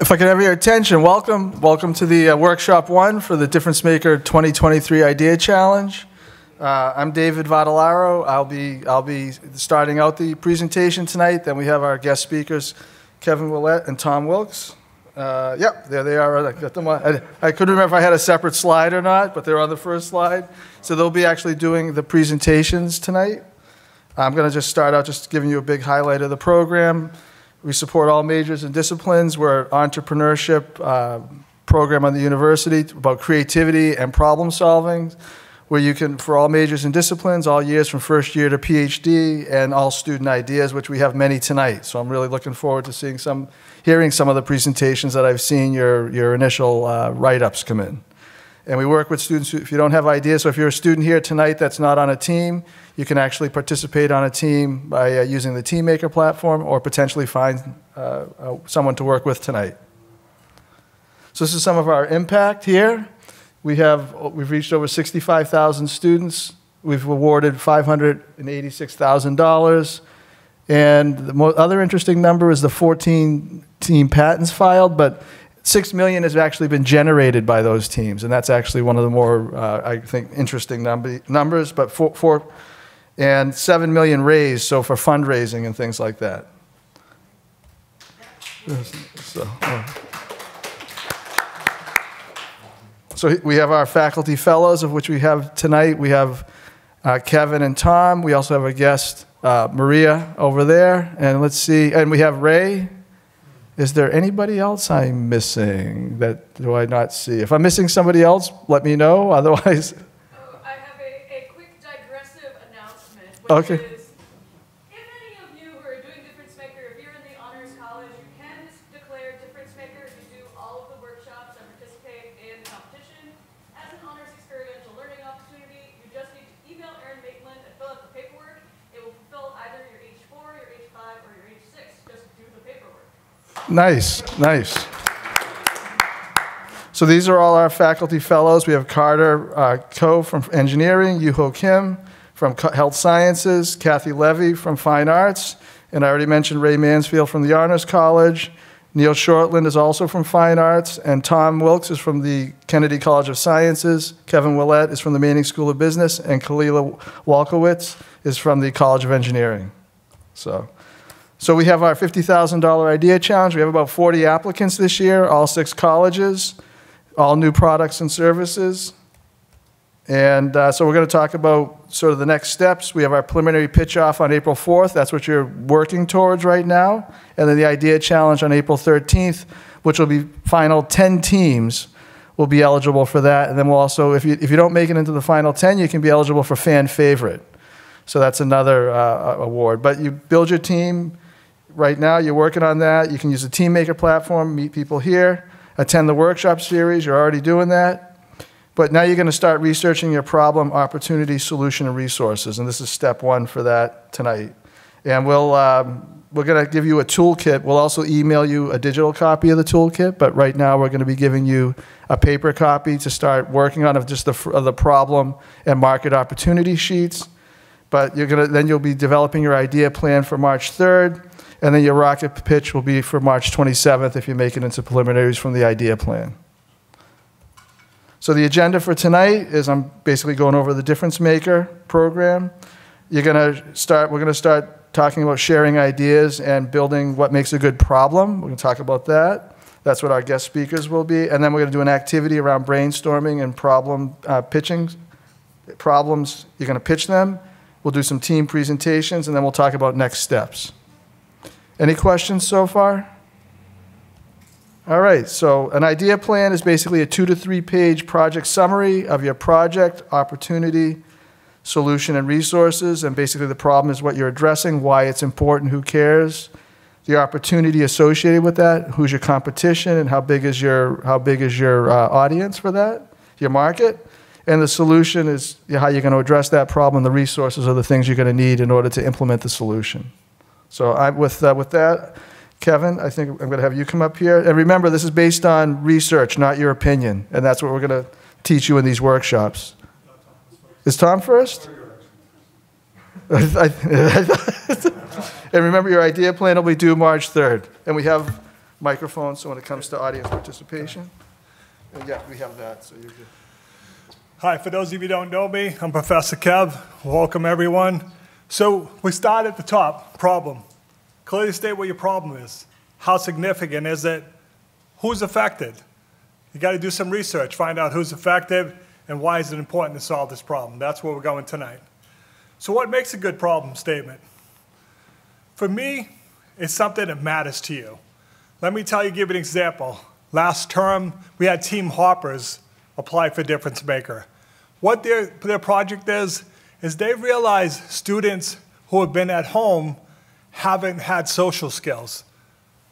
If I could have your attention, welcome, welcome to the uh, workshop one for the Difference Maker 2023 Idea Challenge. Uh, I'm David Vadalaro. I'll be I'll be starting out the presentation tonight. Then we have our guest speakers, Kevin Willett and Tom Wilkes. Uh, yep, there they are. I, got them on. I, I couldn't remember if I had a separate slide or not, but they're on the first slide. So they'll be actually doing the presentations tonight. I'm going to just start out just giving you a big highlight of the program. We support all majors and disciplines. We're an entrepreneurship uh, program on the university about creativity and problem solving, where you can, for all majors and disciplines, all years from first year to PhD, and all student ideas, which we have many tonight. So I'm really looking forward to seeing some, hearing some of the presentations that I've seen your, your initial uh, write-ups come in. And we work with students who, if you don't have ideas, so if you're a student here tonight that's not on a team, you can actually participate on a team by uh, using the TeamMaker platform or potentially find uh, uh, someone to work with tonight. So this is some of our impact here. We have, we've reached over 65,000 students. We've awarded $586,000. And the other interesting number is the 14 team patents filed, but Six million has actually been generated by those teams, and that's actually one of the more, uh, I think, interesting number, numbers. But four, four, and seven million raised, so for fundraising and things like that. So, uh, so we have our faculty fellows, of which we have tonight. We have uh, Kevin and Tom. We also have a guest, uh, Maria, over there, and let's see, and we have Ray is there anybody else I'm missing that do I not see? If I'm missing somebody else, let me know. Otherwise, oh, I have a, a quick digressive announcement. okay. Is, if any of you who are doing Difference Maker, if you're in the Honors College, you can declare Difference Maker if you do all of the workshops and participate in the competition. As an honors experiential learning opportunity, you just need to email Erin Maitland and fill out the paperwork. It will fulfill either your H4, your H5, or your H6. Just do the paperwork. Nice, nice. So these are all our faculty fellows. We have Carter uh, Ko from engineering, Yuho Kim from health sciences, Kathy Levy from fine arts, and I already mentioned Ray Mansfield from the Honors College. Neil Shortland is also from fine arts, and Tom Wilkes is from the Kennedy College of Sciences. Kevin Willett is from the Manning School of Business, and Kalila Walkowitz is from the College of Engineering. So. So we have our $50,000 idea challenge. We have about 40 applicants this year, all six colleges, all new products and services. And uh, so we're going to talk about sort of the next steps. We have our preliminary pitch off on April 4th. That's what you're working towards right now. And then the idea challenge on April 13th, which will be final 10 teams will be eligible for that. And then we'll also, if you, if you don't make it into the final 10, you can be eligible for fan favorite. So that's another uh, award. But you build your team, right now you're working on that. You can use the TeamMaker platform, meet people here, attend the workshop series. You're already doing that. But now you're going to start researching your problem, opportunity, solution, and resources. And this is step one for that tonight. And we'll, um, we're going to give you a toolkit. We'll also email you a digital copy of the toolkit. But right now we're going to be giving you a paper copy to start working on of just the, of the problem and market opportunity sheets. But you're gonna, then you'll be developing your idea plan for March 3rd. And then your rocket pitch will be for March 27th if you make it into preliminaries from the idea plan. So the agenda for tonight is I'm basically going over the difference maker program. You're to start, we're going to start talking about sharing ideas and building what makes a good problem. We're to talk about that. That's what our guest speakers will be. And then we're to do an activity around brainstorming and problem uh, pitching. Problems, you're going to pitch them. We'll do some team presentations, and then we'll talk about next steps. Any questions so far? All right, so an idea plan is basically a two to three page project summary of your project, opportunity, solution, and resources. And basically, the problem is what you're addressing, why it's important, who cares, the opportunity associated with that, who's your competition, and how big is your, how big is your uh, audience for that, your market. And the solution is how you're going to address that problem. The resources are the things you're going to need in order to implement the solution. So I, with, uh, with that, Kevin, I think I'm going to have you come up here. And remember, this is based on research, not your opinion. And that's what we're going to teach you in these workshops. Is Tom first? and remember, your idea plan will be due March 3rd. And we have microphones, so when it comes to audience participation. And yeah, we have that, so you're good. Hi, for those of you who don't know me, I'm Professor Kev. Welcome, everyone. So we start at the top, problem. Clearly state what your problem is. How significant is it? Who's affected? You got to do some research, find out who's affected and why is it important to solve this problem. That's where we're going tonight. So what makes a good problem statement? For me, it's something that matters to you. Let me tell you, give an example. Last term, we had Team Hoppers apply for Difference Maker. What their, their project is, is they realize students who have been at home haven't had social skills.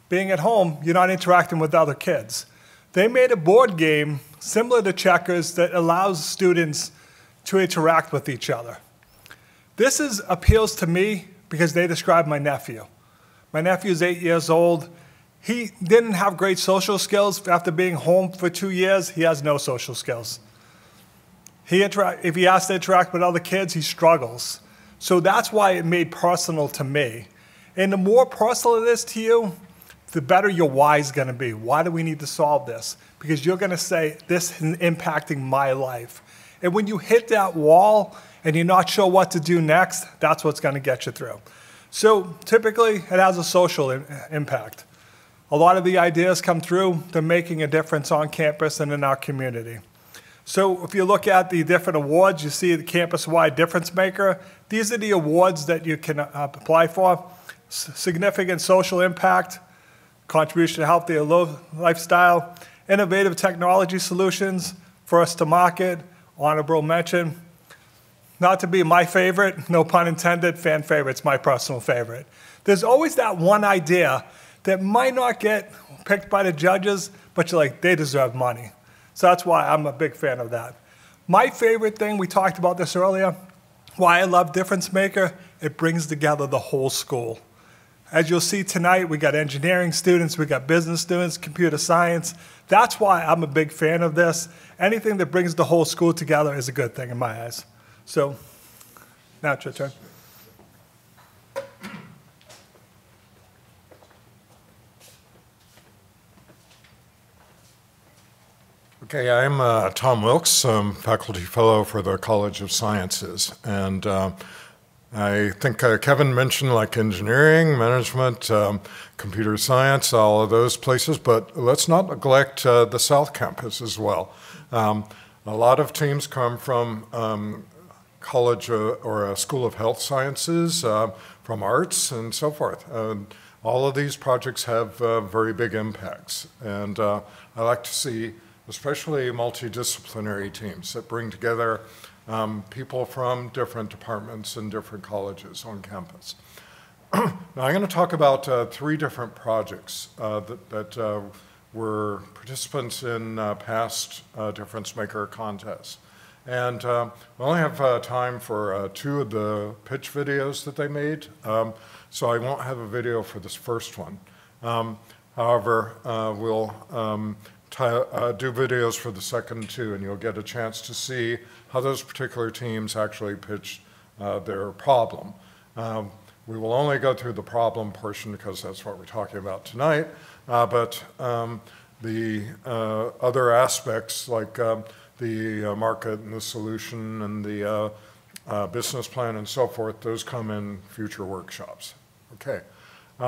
Being at home, you're not interacting with other kids. They made a board game similar to checkers that allows students to interact with each other. This is, appeals to me because they describe my nephew. My nephew is eight years old. He didn't have great social skills. After being home for two years, he has no social skills. He interact, if he has to interact with other kids, he struggles. So that's why it made personal to me. And the more personal it is to you, the better your why is going to be. Why do we need to solve this? Because you're going to say, this is impacting my life. And when you hit that wall and you're not sure what to do next, that's what's going to get you through. So typically, it has a social impact. A lot of the ideas come through, they're making a difference on campus and in our community. So if you look at the different awards, you see the campus-wide difference maker. These are the awards that you can uh, apply for. S significant social impact, contribution to healthier lifestyle, innovative technology solutions, first to market, honorable mention. Not to be my favorite, no pun intended, fan favorite, it's my personal favorite. There's always that one idea that might not get picked by the judges, but you're like, they deserve money. So that's why I'm a big fan of that. My favorite thing, we talked about this earlier, why I love Difference Maker, it brings together the whole school. As you'll see tonight, we got engineering students, we got business students, computer science. That's why I'm a big fan of this. Anything that brings the whole school together is a good thing in my eyes. So, now it's your turn. Okay, I'm uh, Tom Wilkes, I'm faculty fellow for the College of Sciences, and uh, I think uh, Kevin mentioned like engineering, management, um, computer science, all of those places, but let's not neglect uh, the South Campus as well. Um, a lot of teams come from um, college uh, or a school of health sciences, uh, from arts and so forth. all of these projects have very big impacts, and I like to see especially multidisciplinary teams that bring together um, people from different departments and different colleges on campus. now I'm going to talk about uh, three different projects uh, that, that uh, were participants in uh, past uh, Difference Maker contests. And uh, we only have time for two of the pitch videos that they made, um, so I won't have a video for this first one. Um, however, we'll um, uh, do videos for the second two, and you'll get a chance to see how those particular teams actually pitched uh, their problem. Um, we will only go through the problem portion because that's what we're talking about tonight, uh, but um, the uh, other aspects like um, the uh, market and the solution and the uh, business plan and so forth, those come in future workshops. Okay.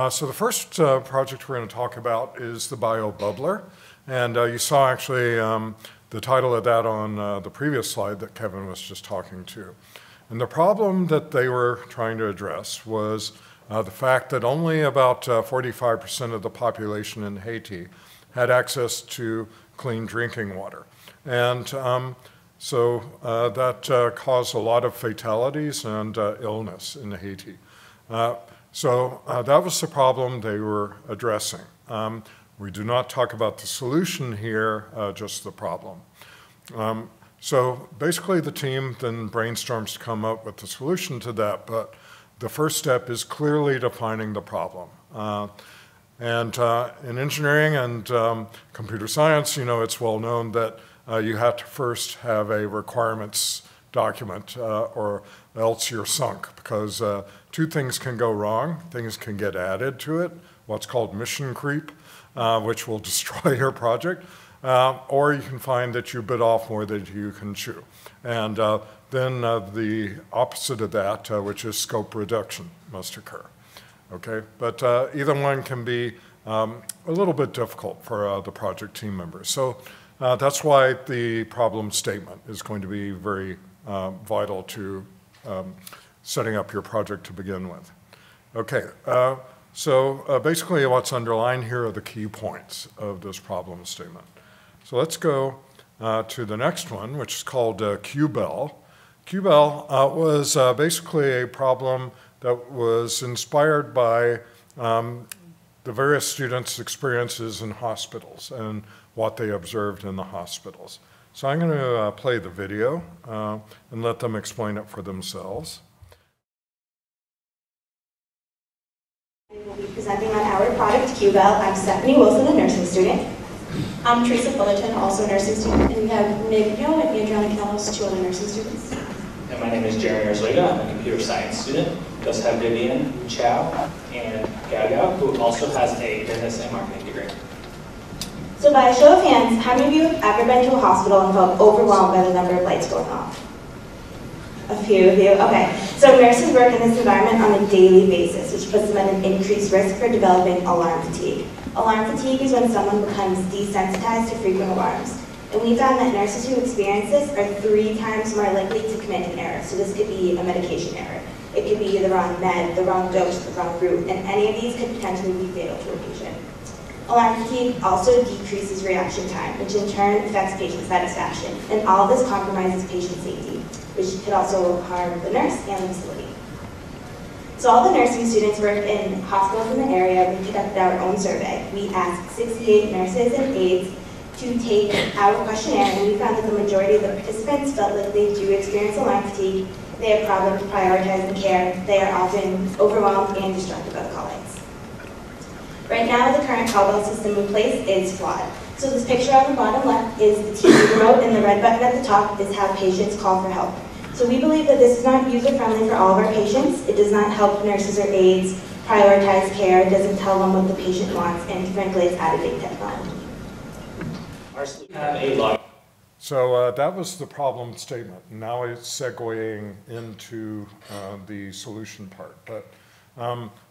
so the first project we're going to talk about is the BioBubbler. And uh, you saw actually um, the title of that on uh, the previous slide that Kevin was just talking to. And the problem that they were trying to address was uh, the fact that only about 45% uh, of the population in Haiti had access to clean drinking water. And um, so uh, that uh, caused a lot of fatalities and illness in Haiti. so that was the problem they were addressing. Um, we do not talk about the solution here, uh, just the problem. Um, so basically the team then brainstorms to come up with the solution to that, but the first step is clearly defining the problem. Uh, and uh, in engineering and um, computer science, you know, it's well known that uh, you have to first have a requirements document, uh, or else you're sunk, because uh, two things can go wrong. Things can get added to it, what's called mission creep, uh, which will destroy your project, uh, or you can find that you bit off more than you can chew. And uh, then uh, the opposite of that, which is scope reduction, must occur. Okay, but either one can be um, a little bit difficult for the project team members. So that's why the problem statement is going to be very vital to um, setting up your project to begin with. Okay, so uh, basically what's underlined here are the key points of this problem statement. So let's go uh, to the next one, which is called uh, QBEL. QBEL uh, was uh, basically a problem that was inspired by um, the various students' experiences in hospitals and what they observed in the hospitals. So I'm going to uh, play the video and let them explain it for themselves. We will be presenting on our product, QBEL. I'm Stephanie Wilson, a nursing student. I'm Teresa Fullerton, also a nursing student, and we have Nick Yo and Adriana Kellos, two other nursing students. And my name is Jeremy Arzuaga. I'm a computer science student. We also have Vivian Chow and Gaga, who also has a business and marketing degree. So by a show of hands, how many of you have ever been to a hospital and felt overwhelmed by the number of lights going off? A few of you, okay. So nurses work in this environment on a daily basis, which puts them at an increased risk for developing alarm fatigue. Alarm fatigue is when someone becomes desensitized to frequent alarms. And we found that nurses who experience this are three times more likely to commit an error. So this could be a medication error. It could be the wrong med, the wrong dose, the wrong route, and any of these could potentially be fatal to a patient. Alarm fatigue also decreases reaction time, which in turn affects patient satisfaction. And all this compromises patient safety, which could also harm the nurse and the facility. So all the nursing students work in hospitals in the area. We conducted our own survey. We asked 68 nurses and aides to take our questionnaire, and we found that the majority of the participants felt that they do experience alarm fatigue. They have problems prioritizing care. They are often overwhelmed and distracted by the call-outs. Right now, the current call-bell system in place is flawed. So this picture on the bottom left is the TV remote, and the red button at the top is how patients call for help. So we believe that this is not user-friendly for all of our patients. It does not help nurses or aides prioritize care. It doesn't tell them what the patient wants, and frankly, it's out of date technology. Our solution have a log. So uh, that was the problem statement. Now it's segueing into uh, the solution part. But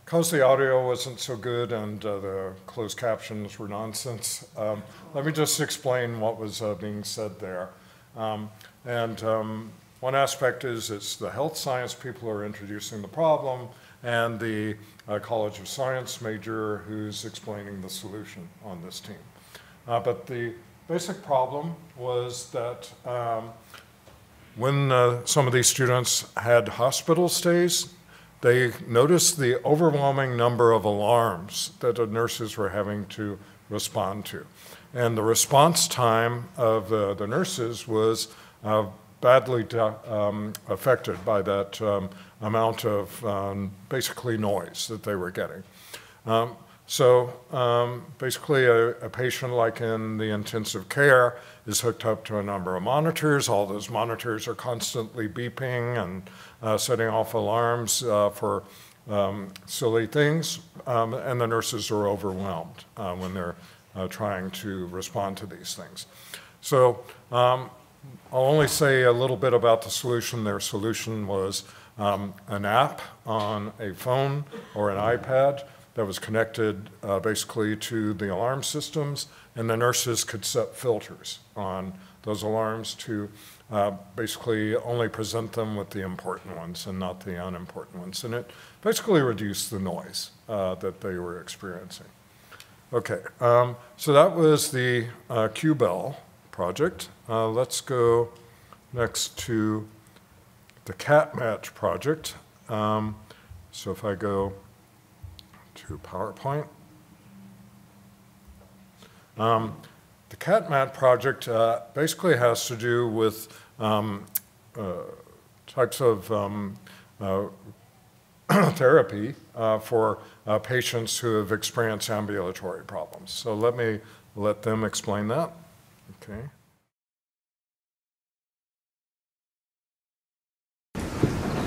because the audio wasn't so good and uh, the closed captions were nonsense, um, let me just explain what was uh, being said there. Um, and um, one aspect is it's the health science people are introducing the problem, and the uh, College of Science major who's explaining the solution on this team. Uh, but the basic problem was that um, when uh, some of these students had hospital stays, they noticed the overwhelming number of alarms that the nurses were having to respond to. And the response time of uh, the nurses was uh, badly um, affected by that um, amount of um, basically noise that they were getting. Um, so um, basically, a, a, patient like in the intensive care is hooked up to a number of monitors. All those monitors are constantly beeping and uh, setting off alarms uh, for um, silly things, and the nurses are overwhelmed uh, when they're uh, trying to respond to these things. So um, I'll only say a little bit about the solution. Their solution was um, an app on a phone or an iPad that was connected uh, basically to the alarm systems, and the nurses could set filters on those alarms to uh, basically only present them with the important ones and not the unimportant ones. And it basically reduced the noise uh, that they were experiencing. Okay, um, so that was the uh, QBEL project. Uh, let's go next to the CatMat project. Um, so if I go to PowerPoint. Um, the CatMat project uh, basically has to do with um, uh, types of um, uh, therapy uh, for uh, patients who have experienced ambulatory problems. So let me let them explain that. Okay.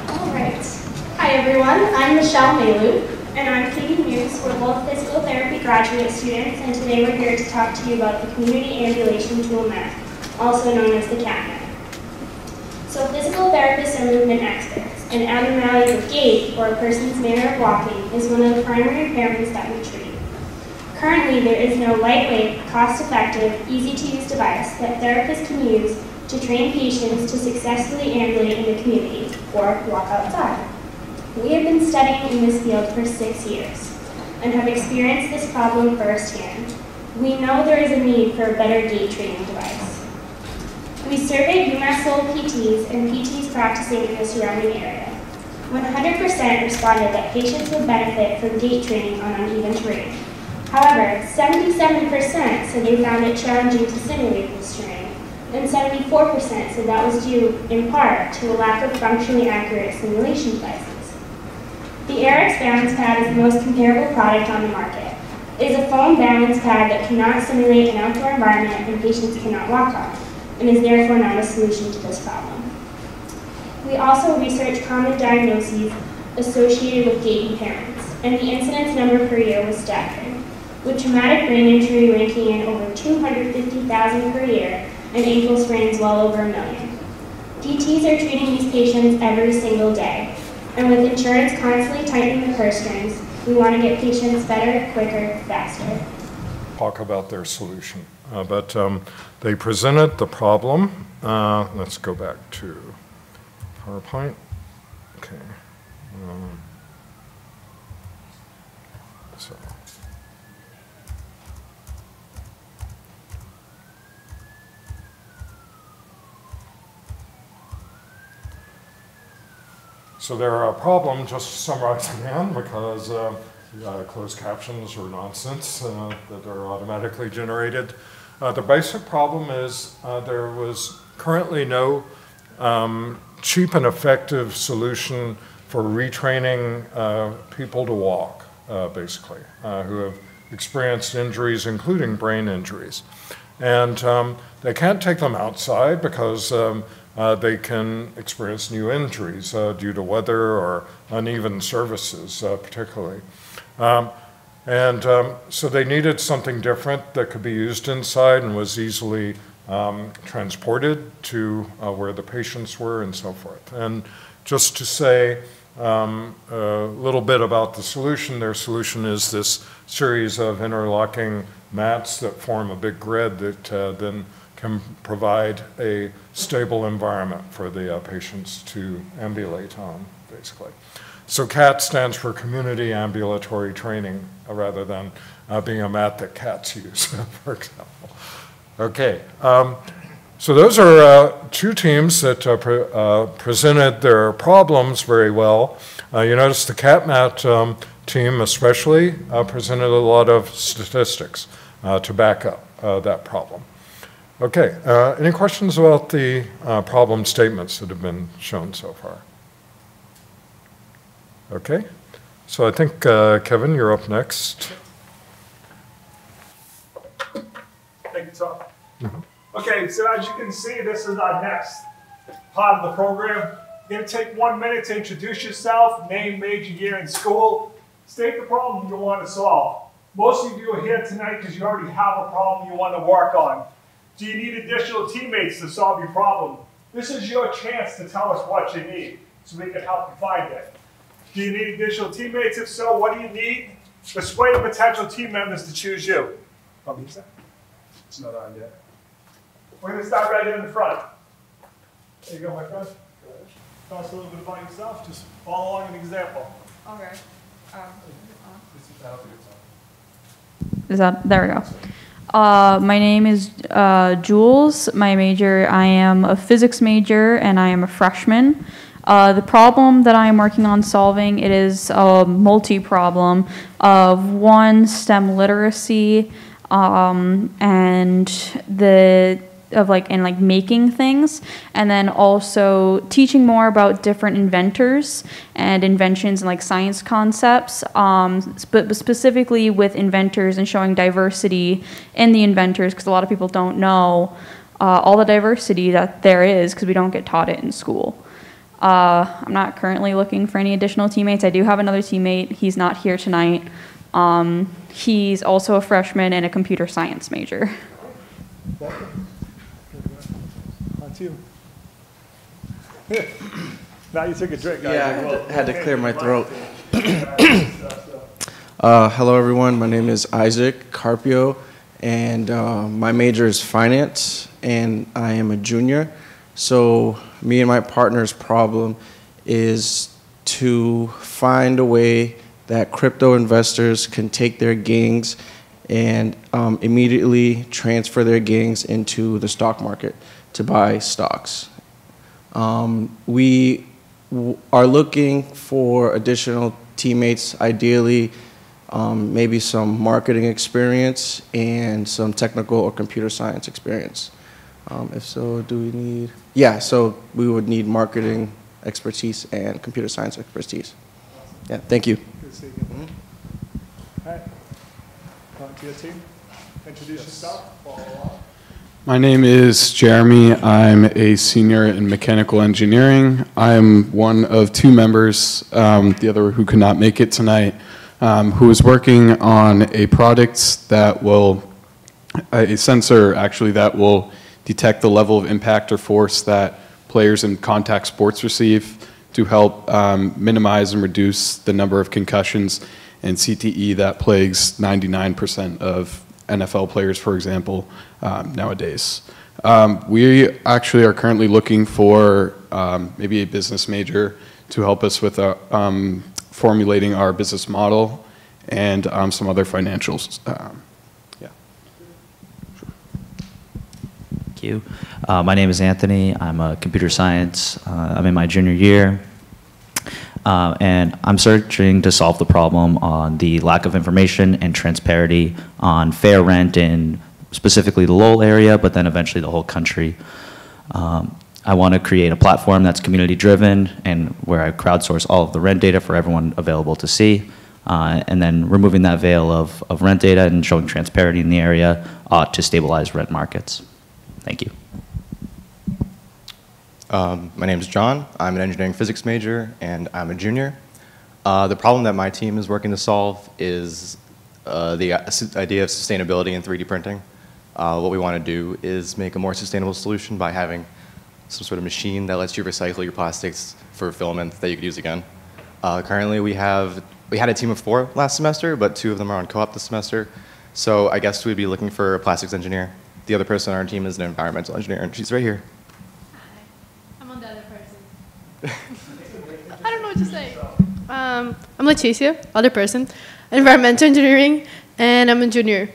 All right. Hi, everyone. I'm Michelle Maylou. And I'm Katie Muse. We're both physical therapy graduate students, and today we're here to talk to you about the Community Ambulation Tool Map, also known as the CAT So physical therapists are movement experts, and abnormality of gait, or a person's manner of walking, is one of the primary impairments that we treat. Currently, there is no lightweight, cost-effective, easy-to-use device that therapists can use to train patients to successfully ambulate in the community or walk outside. We have been studying in this field for six years and have experienced this problem firsthand. We know there is a need for a better gait training device. We surveyed UMass Lowell PTs and PTs practicing in the surrounding area. 100% responded that patients would benefit from gait training on uneven terrain. However, 77% said they found it challenging to simulate this terrain, and 74% said that was due, in part, to a lack of functionally accurate simulation devices. The Airex Balance Pad is the most comparable product on the market. It is a foam balance pad that cannot simulate an outdoor environment and patients cannot walk on, and is therefore not a solution to this problem. We also researched common diagnoses associated with gait impairments, and the incidence number per year was staggering, with traumatic brain injury ranking in over 250,000 per year and ankle sprains well over a million. PTs are treating these patients every single day, and with insurance constantly tightening the purse strings, we want to get patients better, quicker, faster. Talk about their solution. Uh, but um, they presented the problem. Uh, let's go back to PowerPoint. Okay. Um, so. So they're a problem, just to summarize again, because uh, uh, closed captions are nonsense uh, that are automatically generated. Uh, the basic problem is uh, there was currently no um, cheap and effective solution for retraining uh, people to walk, basically, who have experienced injuries, including brain injuries. And um, they can't take them outside because um, uh, they can experience new injuries uh, due to weather or uneven surfaces, uh, particularly. Um, and um, so they needed something different that could be used inside and was easily um, transported to uh, where the patients were and so forth. And just to say um, a little bit about the solution, their solution is this series of interlocking mats that form a big grid that uh, then can provide a stable environment for the uh, patients to ambulate on, basically. So CAT stands for Community Ambulatory Training, uh, rather than uh, being a mat that cats use, for example. Okay, um, so those are uh, two teams that uh, pre presented their problems very well. you notice the CatMat um, team especially presented a lot of statistics to back up that problem. Okay, uh, any questions about the uh, problem statements that have been shown so far? Okay, so I think, uh, Kevin, you're up next. Thank you, Tom. Mm -hmm. Okay, so as you can see, this is our next part of the program. You're going to take one minute to introduce yourself, name, major, year in school, state the problem you want to solve. Most of you are here tonight because you already have a problem you want to work on. Do you need additional teammates to solve your problem? This is your chance to tell us what you need so we can help you find it. Do you need additional teammates? If so, what do you need? Persuade potential team members to choose you. It's not on yet. We're going to start right here in the front. There you go, my friend. Tell us a little bit about yourself. Just follow along an example. Okay. Um, is that, there we go. Uh, my name is uh, Jules. My major, I am a physics major and I am a freshman. Uh, the problem that I am working on solving, it is a multi-problem of one, STEM literacy, um, and the of like and like making things and then also teaching more about different inventors and inventions and like science concepts um, but specifically with inventors and showing diversity in the inventors because a lot of people don't know uh, all the diversity that there is because we don't get taught it in school Uh, I'm not currently looking for any additional teammates. I do have another teammate. He's not here tonight. Um, he's also a freshman and a computer science major. On to you. Now you took a drink. Yeah, I had Well, to, had to clear my throat. Uh, hello, everyone. My name is Isaac Carpio, and uh, my major is finance, and I am a junior. So, me and my partner's problem is to find a way that crypto investors can take their gains and um, immediately transfer their gains into the stock market to buy stocks. Um, we w- are looking for additional teammates, ideally, um, maybe some marketing experience and some technical or computer science experience. Um, if so, do we need? Yeah, so we would need marketing expertise and computer science expertise. Yeah, thank you. Good to see you again. All right. On to your team. Introduce yourself. Follow along. My name is Jeremy. I'm a senior in mechanical engineering. I'm one of two members, um, the other who could not make it tonight, um, who is working on a product that will, a sensor actually that will detect the level of impact or force that players in contact sports receive to help um, minimize and reduce the number of concussions and CTE that plagues 99% of NFL players, for example, um, nowadays. Um, we actually are currently looking for um, maybe a business major to help us with uh, um, formulating our business model and um, some other financials. Um, yeah. Thank you. Uh, my name is Anthony. I'm a computer science. Uh, I'm in my junior year. Uh, and I'm searching to solve the problem on the lack of information and transparency on fair rent in specifically the Lowell area, but then eventually the whole country. Um, I want to create a platform that's community driven and where I crowdsource all of the rent data for everyone available to see. Uh, and then removing that veil of, of rent data and showing transparency in the area ought to stabilize rent markets. Thank you. Um, my name is John. I'm an engineering physics major, and I'm a junior. Uh, the problem that my team is working to solve is uh, the idea of sustainability in 3D printing. Uh, what we want to do is make a more sustainable solution by having some sort of machine that lets you recycle your plastics for filament that you could use again. Uh, currently, we have we had a team of four last semester, but two of them are on co-op this semester. So I guess we'd be looking for a plastics engineer. The other person on our team is an environmental engineer, and she's right here. Hi, I'm on the other person. I don't know what to say. Um, I'm Leticia, other person, environmental engineering, and I'm a junior.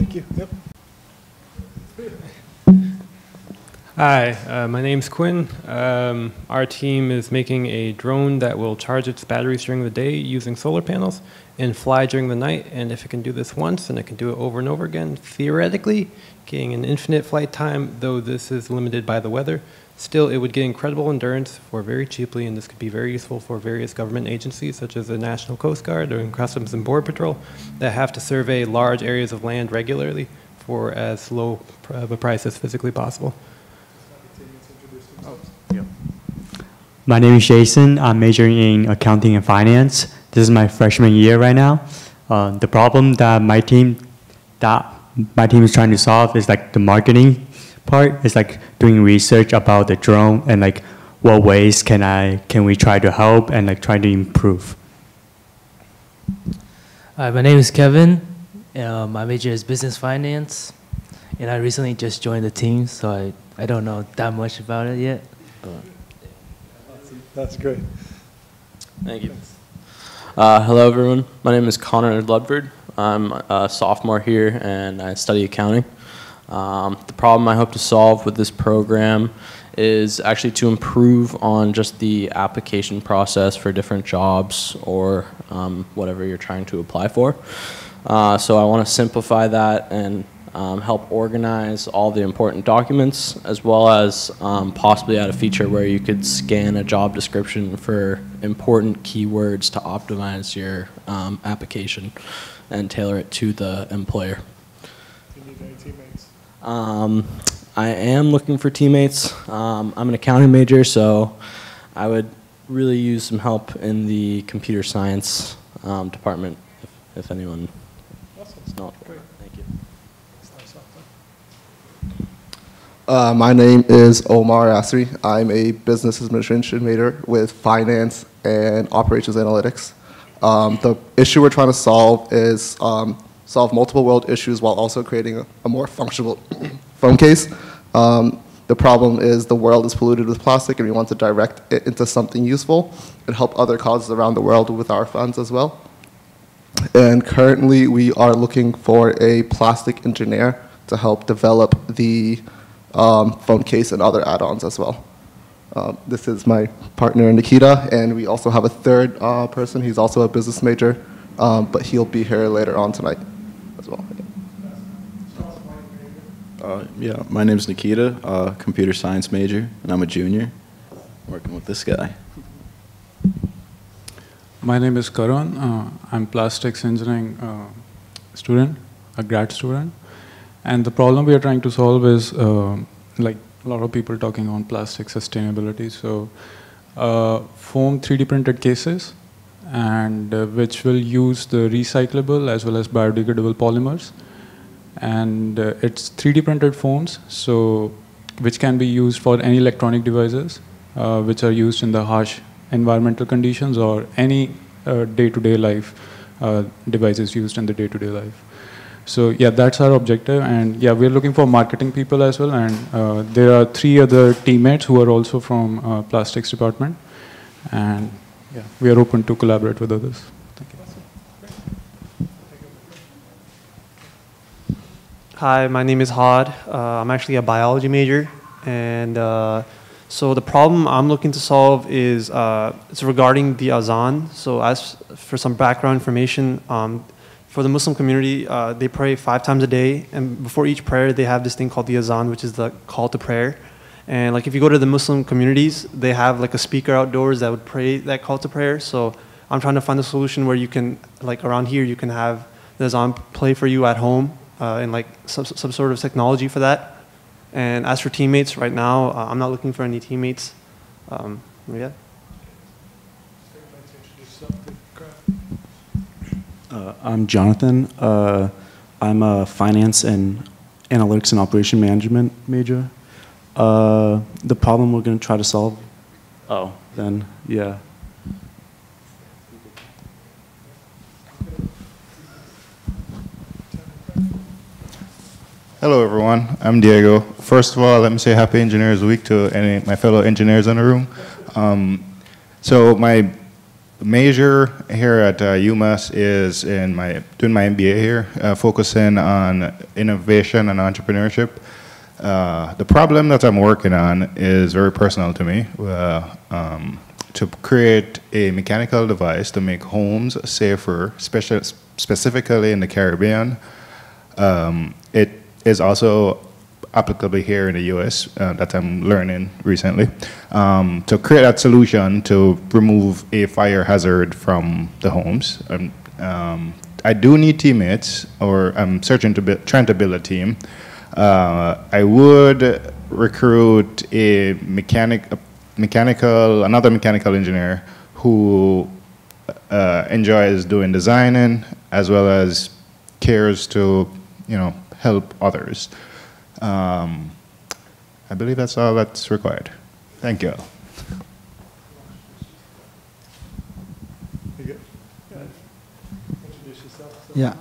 Thank you. Yep. Hi, uh, my name's Quinn. Um, our team is making a drone that will charge its batteries during the day using solar panels and fly during the night. And if it can do this once, then it can do it over and over again, theoretically, an infinite flight time, though this is limited by the weather. Still, it would get incredible endurance for very cheaply, and this could be very useful for various government agencies, such as the National Coast Guard or Customs and Border Patrol, that have to survey large areas of land regularly for as low of a price as physically possible. My name is Jason. I'm majoring in accounting and finance. This is my freshman year right now. Uh, the problem that my team that my team is trying to solve is like the marketing part. It's like doing research about the drone and like what ways can I can we try to help and like try to improve. Hi, my name is Kevin. Uh, my major is business finance, and I recently just joined the team, so I, I don't know that much about it yet. But That's great. Thank you. Uh, hello, everyone. My name is Connor Ludford. I'm a sophomore here, and I study accounting. Um, the problem I hope to solve with this program is actually to improve on just the application process for different jobs or um, whatever you're trying to apply for. Uh, so I want to simplify that and um, help organize all the important documents, as well as um, possibly add a feature where you could scan a job description for important keywords to optimize your um, application and tailor it to the employer. Do you need any teammates? Um, I am looking for teammates. Um, I'm an accounting major, so I would really use some help in the computer science um, department, if, if anyone knows. Thank you. Uh, my name is Omar Asri. I'm a business administration major with finance and operations analytics. Um, the issue we're trying to solve is um, solve multiple world issues while also creating a, a more functional phone case. Um, the problem is the world is polluted with plastic and we want to direct it into something useful and help other causes around the world with our funds as well. And currently we are looking for a plastic engineer to help develop the um, phone case and other add-ons as well. Um, this is my partner Nikita, and we also have a third uh, person. He's also a business major, um, but he'll be here later on tonight as well. Uh, yeah, my name is Nikita, uh, computer science major, and I'm a junior, working with this guy. My name is Karan. Uh, I'm plastics engineering uh, student, a grad student. And the problem we are trying to solve is uh, like a lot of people talking on plastic sustainability. So uh, foam 3D printed cases and uh, which will use the recyclable as well as biodegradable polymers. And uh, it's 3D printed foams, so which can be used for any electronic devices uh, which are used in the harsh environmental conditions or any uh, day-to-day -day life devices used in the day-to-day -day life. So yeah, that's our objective, and yeah, we're looking for marketing people as well, and uh, there are three other teammates who are also from uh, plastics department, and yeah, we are open to collaborate with others. Thank you. Hi, my name is Had. Uh, I'm actually a biology major, and uh, so the problem I'm looking to solve is uh, it's regarding the azan. So as for some background information, um, for the Muslim community, uh, they pray five times a day, and before each prayer, they have this thing called the azan, which is the call to prayer. And like if you go to the Muslim communities, they have like a speaker outdoors that would pray that call to prayer. So I'm trying to find a solution where you can, like around here, you can have the azan play for you at home, uh, and like some, some sort of technology for that. And as for teammates, right now, uh, I'm not looking for any teammates. Um, yeah. Uh, I'm Jonathan. Uh, I'm a finance and analytics and operation management major. Uh, the problem we're going to try to solve, oh, then, yeah. Hello, everyone. I'm Diego. First of all, let me say Happy Engineers Week to any my fellow engineers in the room. Um, so my major here at uh, UMass is in my doing my MBA here, uh, focusing on innovation and entrepreneurship. Uh, the problem that I'm working on is very personal to me. Uh, um, to create a mechanical device to make homes safer, special, specifically in the Caribbean. Um, it is also applicable here in the US uh, that I'm learning recently, um, to create that solution to remove a fire hazard from the homes. Um, um, I do need teammates, or I'm searching to build, trying to build a team. Uh, I would recruit a mechanic, a mechanical, another mechanical engineer who uh, enjoys doing designing as well as cares to, you know, help others. Um, I believe that's all that's required. Thank you. Yeah,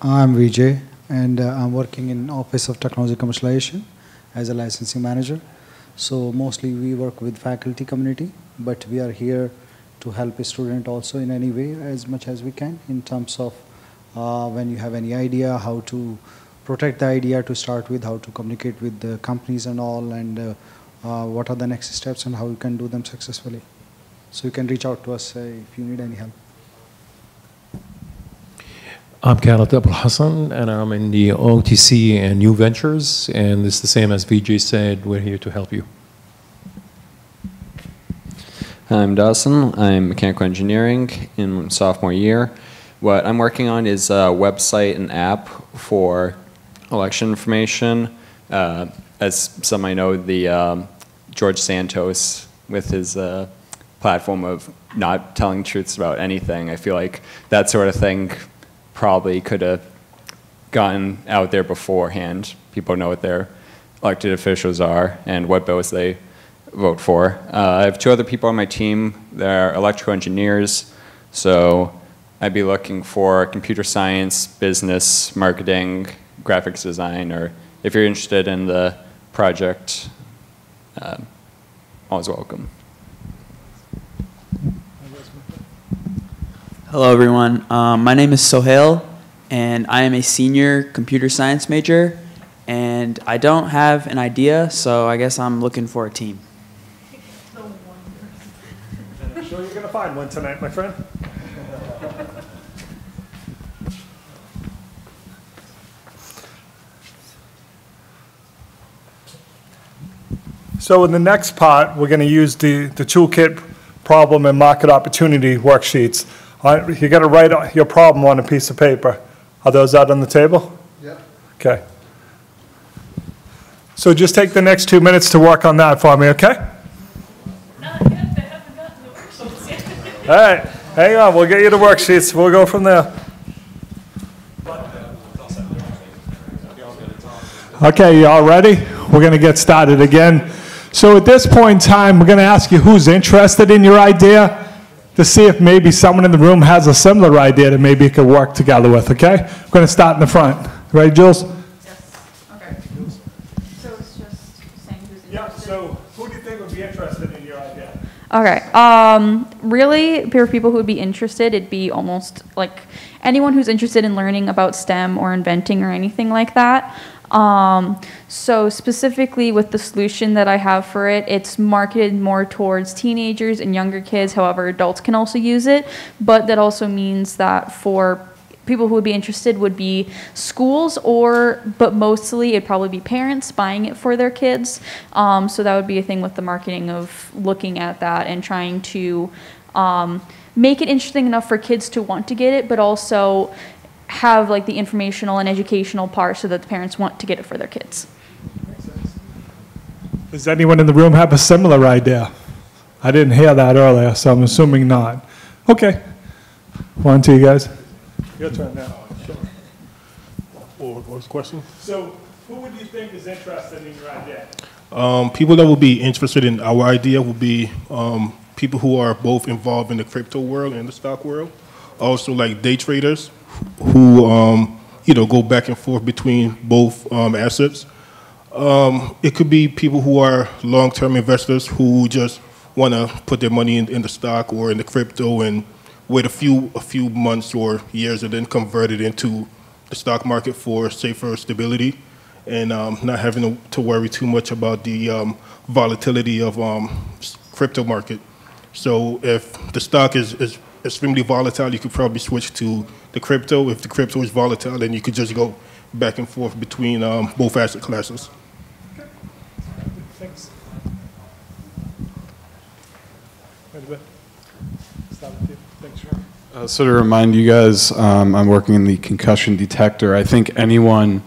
I'm Vijay, and uh, I'm working in Office of Technology Commercialization as a licensing manager. So mostly we work with faculty community, but we are here to help a student also in any way as much as we can in terms of uh, when you have any idea how to protect the idea to start with, how to communicate with the companies and all, and uh, uh, what are the next steps and how you can do them successfully. So you can reach out to us uh, if you need any help. I'm Khaled Abul Hassan, and I'm in the OTC and New Ventures, and it's the same as VJ said, we're here to help you. Hi, I'm Dawson. I'm mechanical engineering in sophomore year. What I'm working on is a website and app for election information uh, as some might know, the um, George Santos with his uh, platform of not telling truths about anything. I feel like that sort of thing probably could have gotten out there beforehand. People know what their elected officials are and what bills they vote for. Uh, I have two other people on my team. They're electrical engineers, so I'd be looking for computer science, business, marketing, graphics design, or if you're interested in the project, uh, always welcome. Hello, everyone. Um, my name is Sohail, and I am a senior computer science major. And I don't have an idea, so I guess I'm looking for a team. I'm sure you're going to find one tonight, my friend. So in the next part, we're going to use the, the toolkit problem and market opportunity worksheets. All right, You got to write your problem on a piece of paper. Are those out on the table? Yep. Okay. So just take the next two minutes to work on that for me, okay? All right, hang on, we'll get you the worksheets, we'll go from there. Okay, you all ready? We're going to get started again. So at this point in time, we're going to ask you who's interested in your idea to see if maybe someone in the room has a similar idea that maybe you could work together with, okay? We're going to start in the front. Ready, Jules? Yes. Okay. Jules. So it's just saying who's interested. Yeah, so who do you think would be interested in your idea? Okay. Um, really, for people who would be interested, it'd be almost like anyone who's interested in learning about STEM or inventing or anything like that. Um, so specifically with the solution that I have for it, it's marketed more towards teenagers and younger kids. However, adults can also use it, but that also means that for people who would be interested would be schools or but mostly it'd probably be parents buying it for their kids um, so that would be a thing with the marketing of looking at that and trying to um, make it interesting enough for kids to want to get it but also have like the informational and educational part so that the parents want to get it for their kids Does anyone in the room have a similar idea? I didn't hear that earlier, so I'm assuming not. Okay. One to you guys. Your turn now. What was the question? So who would you think is interested in your idea? Um, people that will be interested in our idea will be um, people who are both involved in the crypto world and the stock world. Also, like day traders who, um, you know, go back and forth between both um, assets. Um, it could be people who are long-term investors who just want to put their money in, in the stock or in the crypto and wait a few a few months or years and then convert it into the stock market for safer stability and um, not having to, worry too much about the um, volatility of crypto market. So if the stock is, is extremely volatile, you could probably switch to the crypto. If the crypto is volatile, then you could just go back and forth between um, both asset classes. Thanks. Wait a bit. Start with you. Thanks, Sharon. Uh, so to remind you guys, um, I'm working in the concussion detector. I think anyone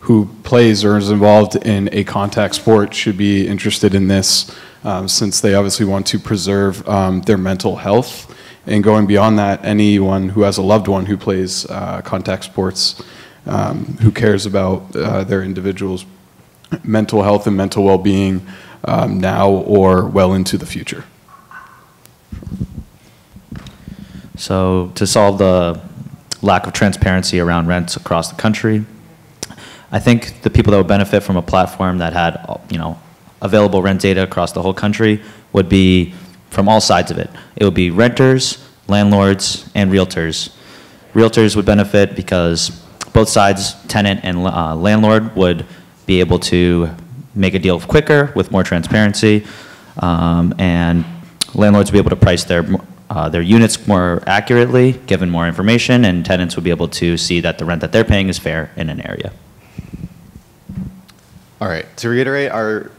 who plays or is involved in a contact sport should be interested in this, um, since they obviously want to preserve um, their mental health. And going beyond that, anyone who has a loved one who plays uh, contact sports, um, who cares about uh, their individual's mental health and mental well-being um, now or well into the future. So to solve the lack of transparency around rents across the country, I think the people that would benefit from a platform that had, you know, available rent data across the whole country would be from all sides of it. It would be renters, landlords, and realtors. Realtors would benefit because both sides, tenant and uh, landlord, would be able to make a deal quicker with more transparency, um, and landlords would be able to price their uh, their units more accurately, given more information, and tenants would be able to see that the rent that they're paying is fair in an area. All right, to reiterate, our,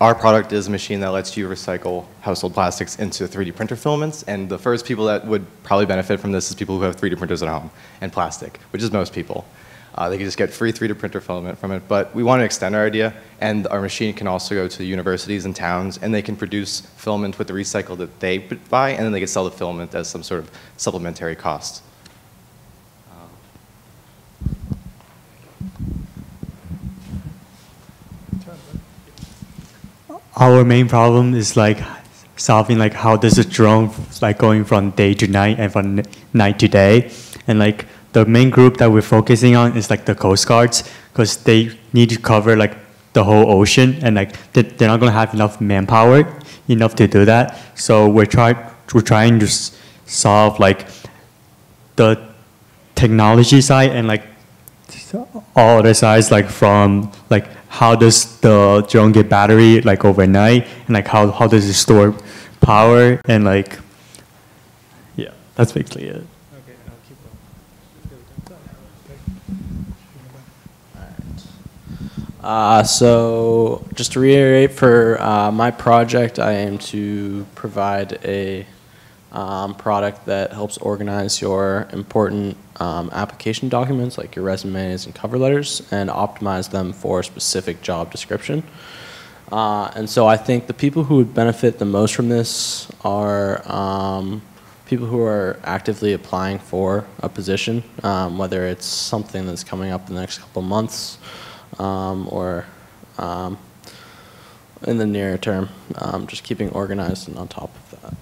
our product is a machine that lets you recycle household plastics into 3D printer filaments, and the first people that would probably benefit from this is people who have 3D printers at home and plastic, which is most people. Uh, they can just get free 3D printer filament from it. But we want to extend our idea, and our machine can also go to universities and towns, and they can produce filament with the recycle that they buy, and then they can sell the filament as some sort of supplementary cost. Our main problem is like solving like how does a drone like going from day to night and from night to day. And like the main group that we're focusing on is like the coast guards because they need to cover like the whole ocean and like they- they're not going to have enough manpower enough to do that. So we're trying we're trying to solve like the technology side and like all other sides like from like how does the drone get battery like overnight? And like how, how does it store power? And like yeah that's basically it. Uh, so just to reiterate, for uh, my project, I aim to provide a um, product that helps organize your important um, application documents, like your resumes and cover letters, and optimize them for a specific job description. Uh, and so I think the people who would benefit the most from this are um, people who are actively applying for a position, um, whether it's something that's coming up in the next couple months um, or um, in the near term, um, just keeping organized and on top of that.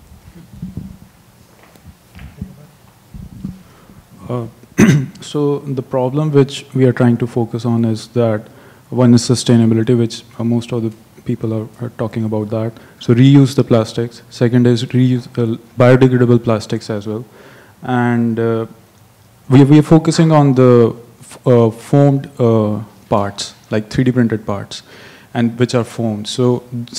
so the problem which we are trying to focus on is that one is sustainability, which uh, most of the people are, are talking about that. So reuse the plastics. Second is reuse uh, biodegradable plastics as well, and uh, we we are focusing on the uh, foamed uh, parts, like 3D printed parts, and which are foamed. So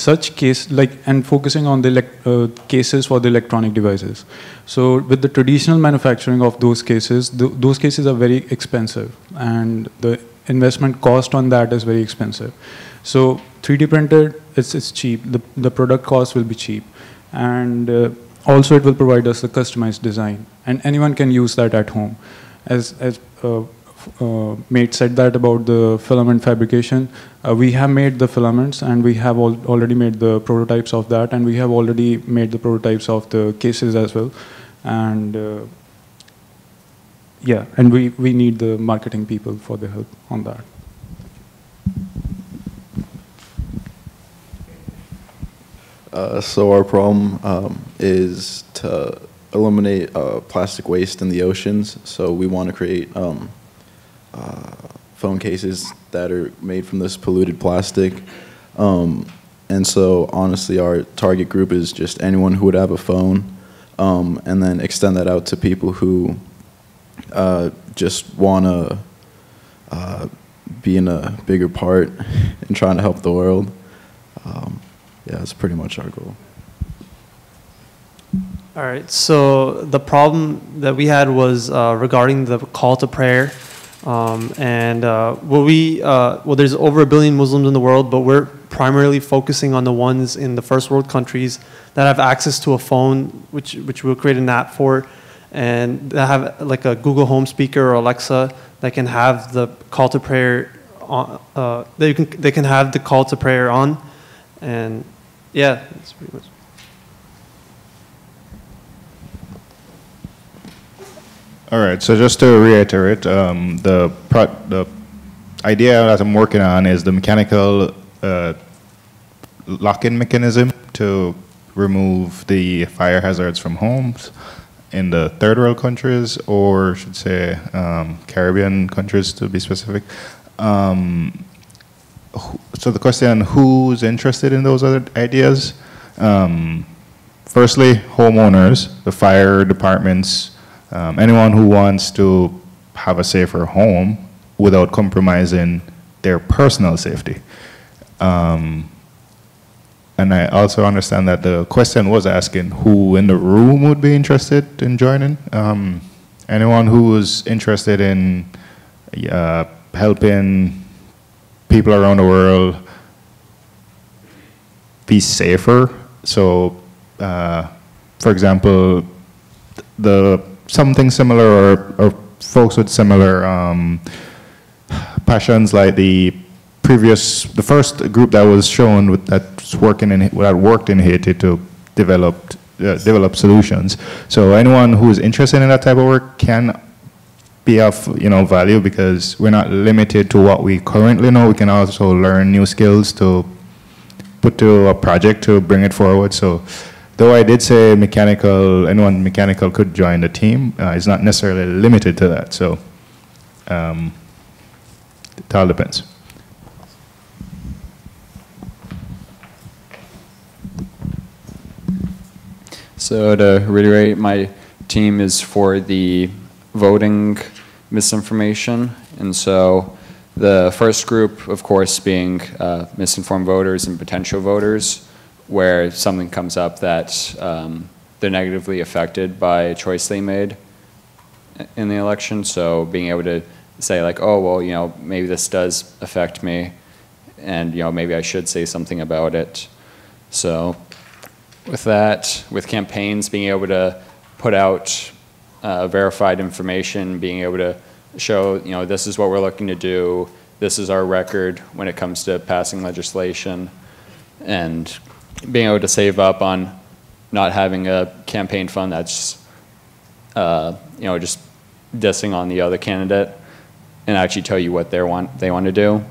such case like and focusing on the uh, cases for the electronic devices. So with the traditional manufacturing of those cases, th- those cases are very expensive, and the investment cost on that is very expensive. So 3D printed, it's, it's cheap. The, the product cost will be cheap. And uh, also it will provide us a customized design. And anyone can use that at home. As, as uh, uh, Mate said that about the filament fabrication, uh, we have made the filaments and we have al- already made the prototypes of that and we have already made the prototypes of the cases as well. And uh, yeah, and we, we need the marketing people for the help on that. Uh, so our problem um, is to eliminate uh, plastic waste in the oceans. So we want to create um, uh, phone cases that are made from this polluted plastic. Um, and so honestly, our target group is just anyone who would have a phone, um, and then extend that out to people who uh, just want to uh, be in a bigger part in trying to help the world. Um, yeah, that's pretty much our goal. All right. So the problem that we had was uh, regarding the call to prayer, um, and uh, well, we uh, well, there's over a billion Muslims in the world, but we're primarily focusing on the ones in the first world countries that have access to a phone, which which we'll create an app for, and that have like a Google Home speaker or Alexa that can have the call to prayer on. Uh, they can they can have the call to prayer on, and yeah, that's pretty much. All right. So just to reiterate, um, the the idea that I'm working on is the mechanical uh, lock-in mechanism to remove the fire hazards from homes in the third world countries, or should say um, Caribbean countries to be specific. Um, so the question: Who's interested in those other ideas? Um, firstly, homeowners, the fire departments, um, anyone who wants to have a safer home without compromising their personal safety. Um, and I also understand that the question was asking who in the room would be interested in joining. Um, anyone who is interested in uh, helping people around the world be safer. So, uh, for example, the something similar or, or folks with similar um, passions like the previous, the first group that was shown with, that's working in, that worked in Haiti to develop, uh, develop solutions. So anyone who is interested in that type of work can be of you know value because we're not limited to what we currently know. We can also learn new skills to put to a project to bring it forward. So though I did say mechanical, anyone mechanical could join the team, uh, it's not necessarily limited to that. So um, it all depends. So to reiterate, my team is for the voting misinformation. And so the first group, of course, being uh, misinformed voters and potential voters, where something comes up that um, they're negatively affected by a choice they made in the election. So being able to say like, oh, well, you know, maybe this does affect me and, you know, maybe I should say something about it. So with that, with campaigns, being able to put out uh, verified information, being able to show, you know, this is what we're looking to do, this is our record when it comes to passing legislation, and being able to save up on not having a campaign fund that's, uh, you know, just dissing on the other candidate and actually tell you what they want they want to do.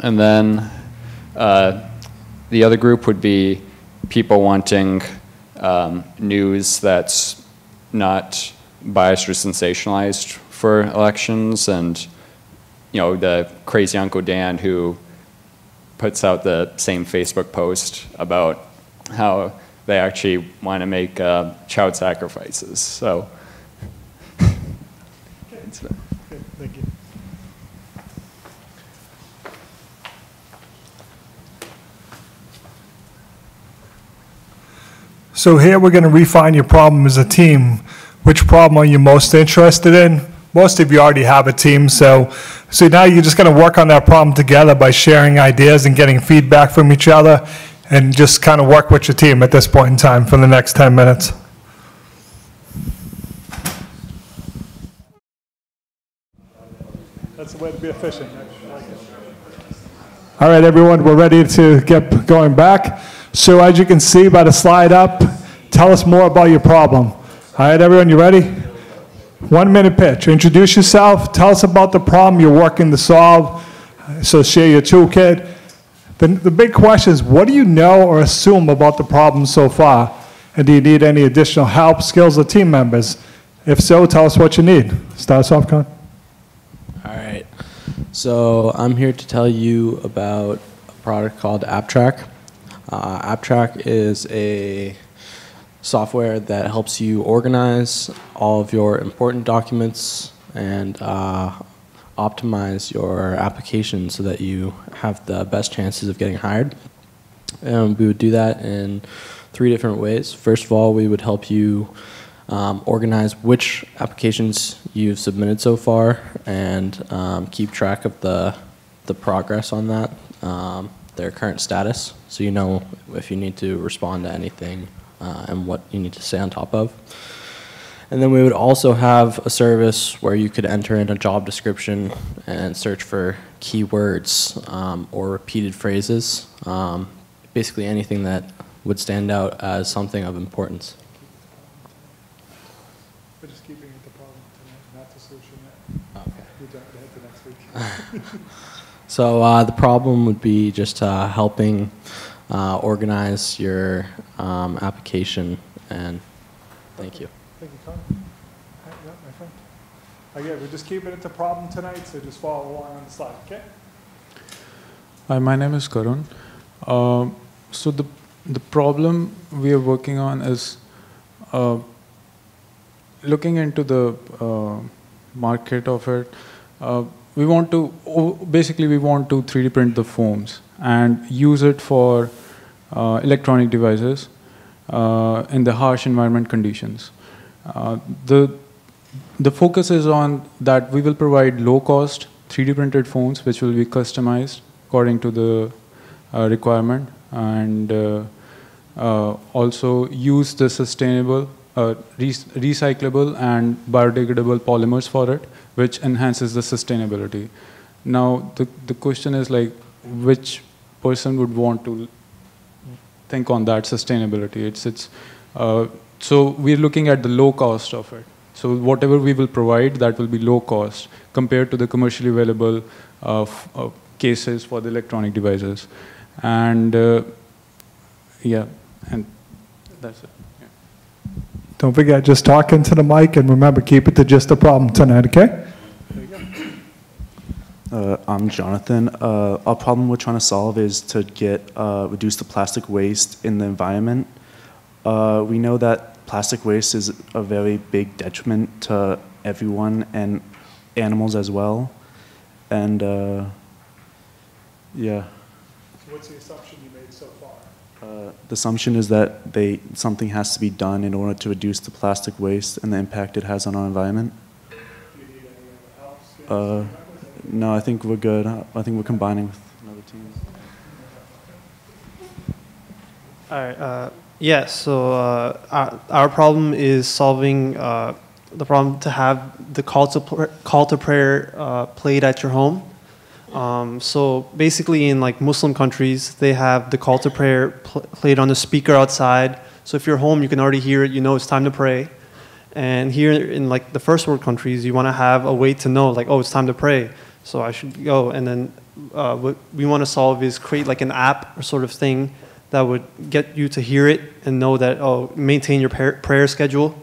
And then uh, the other group would be people wanting um, news that's not biased or sensationalized for elections and you know the crazy uncle dan who puts out the same facebook post about how they actually want to make uh, child sacrifices so Thank you. So here we're going to refine your problem as a team. Which problem are you most interested in? Most of you already have a team, so so now you're just going to work on that problem together by sharing ideas and getting feedback from each other, and just kind of work with your team at this point in time for the next 10 minutes. That's the way to be efficient. All right, everyone, we're ready to get going back. So as you can see by the slide up, tell us more about your problem. All right, everyone, you ready? One minute pitch. Introduce yourself. Tell us about the problem you're working to solve. So share your toolkit. The, the big question is, what do you know or assume about the problem so far? And do you need any additional help, skills, or team members? If so, tell us what you need. Start us off, Con. All right. So I'm here to tell you about a product called AppTrack. Uh, AppTrack is a software that helps you organize all of your important documents and uh, optimize your application so that you have the best chances of getting hired. And we would do that in three different ways. First of all, we would help you um, organize which applications you've submitted so far and um, keep track of the, the progress on that, um, their current status, so you know if you need to respond to anything uh, and what you need to stay on top of. And then we would also have a service where you could enter in a job description and search for keywords um, or repeated phrases, um, basically anything that would stand out as something of importance. We're just keeping it the problem tonight, not the solution yet. Okay. We don't ahead to next week. So uh, the problem would be just uh, helping uh, organize your um, application and thank you. Thank you, Con. Yeah, my friend. Again, we're just keeping it to problem tonight, so just follow along on the slide, okay? Hi, my name is Karun. Uh, so the the problem we are working on is uh, looking into the uh, market of it. Uh, we want to oh, basically we want to 3D print the foams and use it for uh, electronic devices uh, in the harsh environment conditions. the the focus is on that we will provide low cost 3D printed foams which will be customized according to the uh, requirement and uh, uh, also use the sustainable, recyclable and biodegradable polymers for it, which enhances the sustainability. Now, the, the question is like, which person would want to think on that sustainability? It's, it's, uh, so we're looking at the low cost of it. So whatever we will provide, that will be low cost compared to the commercially available uh, uh, cases for the electronic devices. And uh, yeah, and that's it. Don't forget, just talk into the mic and remember, keep it to just the problem tonight, okay? Uh, I'm Jonathan. Uh, our problem we're trying to solve is to get uh, reduce the plastic waste in the environment. Uh, we know that plastic waste is a very big detriment to everyone and animals as well. And uh, yeah, What's the assumption you made so far? uh, the assumption is that they something has to be done in order to reduce the plastic waste and the impact it has on our environment. Uh, no, I think we're good. I think we're combining with another team. All right. Uh, yeah. So uh, our, our problem is solving uh, the problem to have the call to pr- call to prayer uh, played at your home. Um, so basically, in like Muslim countries, they have the call to prayer pl- played on the speaker outside. So if you're home, you can already hear it. You know it's time to pray. And here in like the first world countries, you want to have a way to know like, oh, it's time to pray. So I should go. And then uh, what we want to solve is create like an app or sort of thing that would get you to hear it and know that oh, maintain your prayer, prayer schedule.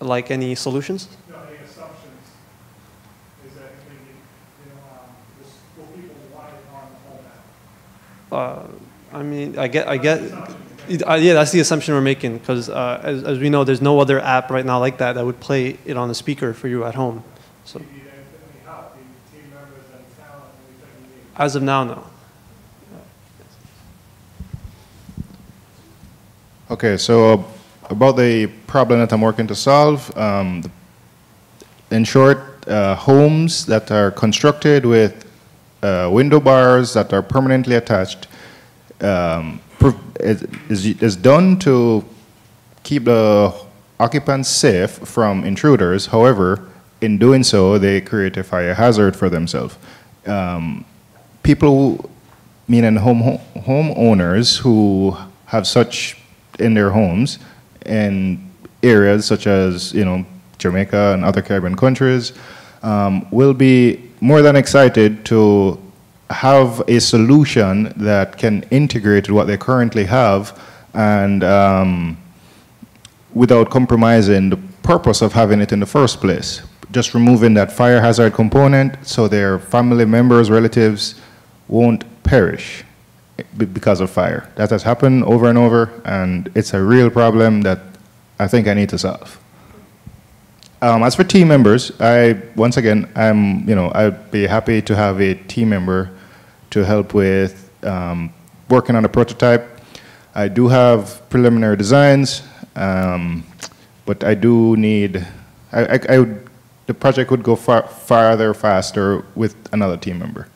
Like any solutions? No, any assumptions? Is that maybe, you know, um, this, will people want it on the home app? Uh, I mean, I get, I get, uh, yeah, that's the assumption we're making because uh, as, as we know, there's no other app right now like that that would play it on the speaker for you at home. So, as of now, no. Okay, so uh, about the problem that I'm working to solve, um, in short, uh, homes that are constructed with uh, window bars that are permanently attached um, is, is, done to keep the occupants safe from intruders. However, in doing so, they create a fire hazard for themselves. Um, people, meaning home, homeowners who have such in their homes in areas such as, you know, Jamaica and other Caribbean countries, um, will be more than excited to have a solution that can integrate what they currently have and um, without compromising the purpose of having it in the first place. Just removing that fire hazard component so their family members, relatives won't perish because of fire. That has happened over and over, and it's a real problem that I think I need to solve. Um, as for team members, I once again, I'm you know I'd be happy to have a team member to help with um, working on a prototype. I do have preliminary designs, um, but I do need. I, I, I would, the project would go far farther faster with another team member.